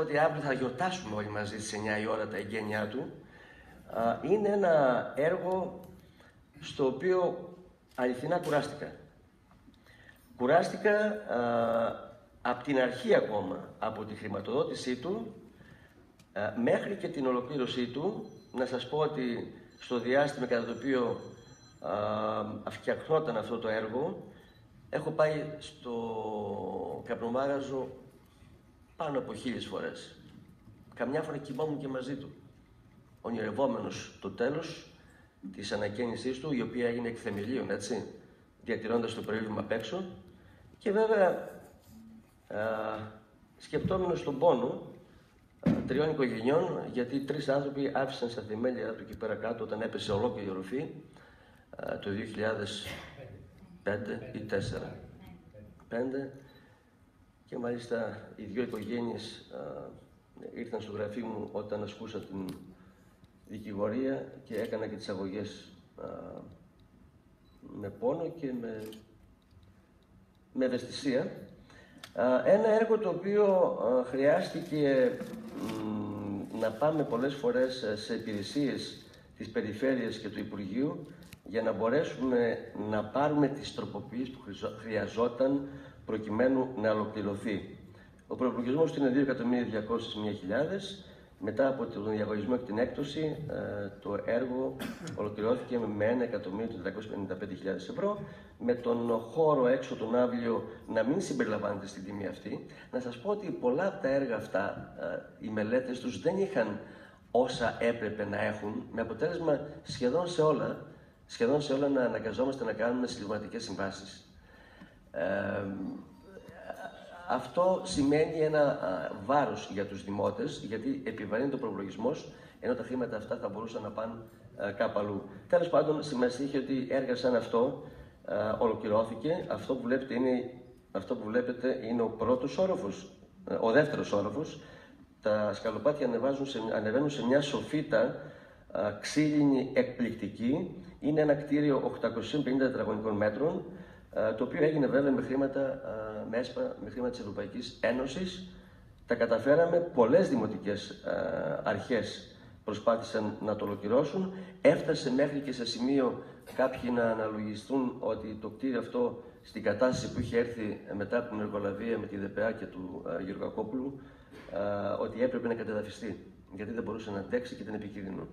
πω ότι αύριο θα γιορτάσουμε όλοι μαζί στις 9 η ώρα τα εγγένειά του. Είναι ένα έργο στο οποίο αληθινά κουράστηκα. Κουράστηκα από την αρχή ακόμα, από τη χρηματοδότησή του μέχρι και την ολοκλήρωσή του. Να σας πω ότι στο διάστημα κατά το οποίο φτιαχνόταν αυτό το έργο, έχω πάει στο καπνομάγαζο πάνω από χίλιες φορές. Καμιά φορά κοιμόμουν και μαζί του. Ονειρευόμενος το τέλος της ανακαίνισής του, η οποία έγινε εκ θεμελίων, έτσι, διατηρώντας το προήλυμα απ' έξω. Και βέβαια, α, σκεπτόμενος τον πόνο α, τριών οικογενειών, γιατί τρεις άνθρωποι άφησαν στα θεμέλια του εκεί πέρα κάτω όταν έπεσε ολόκληρη η οροφή το 2005 ή 2004. Πέντε. Και μάλιστα οι δύο οικογένειες ήρθαν στο γραφείο μου όταν ασκούσα την δικηγορία και έκανα και τις αγωγές με πόνο και με, με ευαισθησία. ένα έργο το οποίο χρειάστηκε να πάμε πολλές φορές σε υπηρεσίες της Περιφέρειας και του Υπουργείου για να μπορέσουμε να πάρουμε τις τροποποιήσεις που χρειαζόταν προκειμένου να ολοκληρωθεί. Ο προπολογισμό του είναι 2.201.000. Μετά από τον διαγωνισμό και την έκπτωση, ε, το έργο ολοκληρώθηκε με 1.455.000 ευρώ, με τον χώρο έξω τον Αύλιο να μην συμπεριλαμβάνεται στην τιμή αυτή. Να σας πω ότι πολλά από τα έργα αυτά, ε, οι μελέτες τους δεν είχαν όσα έπρεπε να έχουν, με αποτέλεσμα σχεδόν σε όλα, σχεδόν σε όλα να αναγκαζόμαστε να κάνουμε συλλογματικές συμβάσεις. Ε, αυτό σημαίνει ένα βάρος για τους δημότες, γιατί επιβαρύνει το προπολογισμό, ενώ τα χρήματα αυτά θα μπορούσαν να πάνε κάπου αλλού. Τέλος πάντων, σημασία είχε ότι έργα σαν αυτό ολοκληρώθηκε. Αυτό που βλέπετε είναι, αυτό που βλέπετε είναι ο πρώτος όροφος, ε, ο δεύτερος όροφος. Τα σκαλοπάτια ανεβάζουν σε, ανεβαίνουν σε μια σοφίτα ξύλινη εκπληκτική. Είναι ένα κτίριο 850 τετραγωνικών μέτρων, το οποίο έγινε βέβαια με χρήματα, με ΕΣΠΑ, με χρήματα της Ευρωπαϊκής Ένωσης. Τα καταφέραμε, πολλές δημοτικές αρχές προσπάθησαν να το ολοκληρώσουν. Έφτασε μέχρι και σε σημείο κάποιοι να αναλογιστούν ότι το κτίριο αυτό στην κατάσταση που είχε έρθει μετά από την εργολαβία με τη ΔΠΑ και του Γιώργου Ακόπουλου, ότι έπρεπε να κατεδαφιστεί, γιατί δεν μπορούσε να αντέξει και ήταν επικίνδυνο.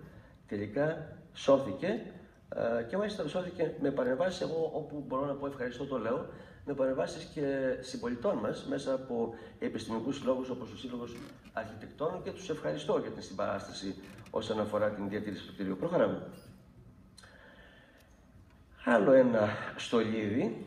Τελικά σώθηκε ε, και μάλιστα σώθηκε με παρεμβάσεις. Εγώ, όπου μπορώ να πω ευχαριστώ, το λέω, με παρεμβάσεις και συμπολιτών μας μέσα από επιστημονικούς συλλόγους όπως ο Σύλλογος Αρχιτεκτών και τους ευχαριστώ για την συμπαράσταση όσον αφορά την διατήρηση του κτηρίου. Προχωράμε. Άλλο ένα στολίδι